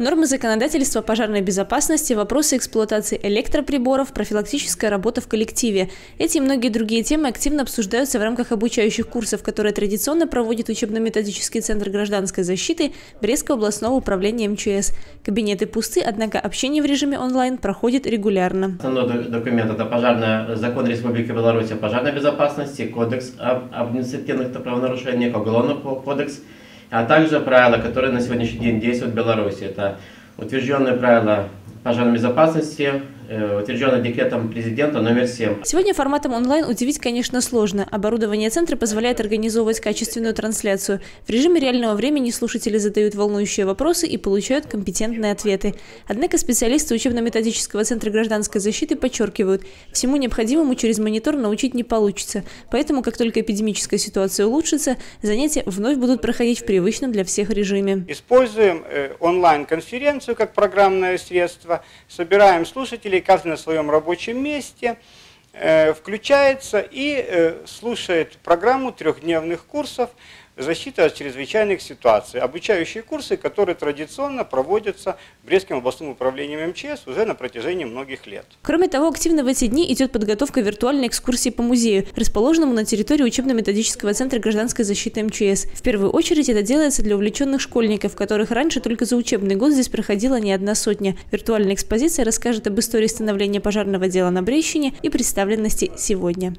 Нормы законодательства пожарной безопасности, вопросы эксплуатации электроприборов, профилактическая работа в коллективе. Эти и многие другие темы активно обсуждаются в рамках обучающих курсов, которые традиционно проводит учебно-методический центр гражданской защиты Брестского областного управления МЧС. Кабинеты пусты, однако общение в режиме онлайн проходит регулярно. Основной документ – это пожарный закон Республики Беларусь о пожарной безопасности, кодекс об административных правонарушениях, уголовный кодекс – а также правила, которые на сегодняшний день действуют в Беларуси. Это утвержденные правила пожарной безопасности, утвержденный декретом президента номер 7. Сегодня форматом онлайн удивить, конечно, сложно. Оборудование центра позволяет организовывать качественную трансляцию. В режиме реального времени слушатели задают волнующие вопросы и получают компетентные ответы. Однако специалисты учебно-методического центра гражданской защиты подчеркивают, всему необходимому через монитор научить не получится. Поэтому, как только эпидемическая ситуация улучшится, занятия вновь будут проходить в привычном для всех режиме. Используем э, онлайн-конференцию как программное средство, собираем слушателей каждый на своем рабочем месте, э, включается и э, слушает программу трехдневных курсов защита от чрезвычайных ситуаций. Обучающие курсы, которые традиционно проводятся Брестским областным управлением МЧС уже на протяжении многих лет. Кроме того, активно в эти дни идет подготовка виртуальной экскурсии по музею, расположенному на территории учебно-методического центра гражданской защиты МЧС. В первую очередь это делается для увлеченных школьников, которых раньше только за учебный год здесь проходила не одна сотня. Виртуальная экспозиция расскажет об истории становления пожарного дела на Брещине и представленности сегодня.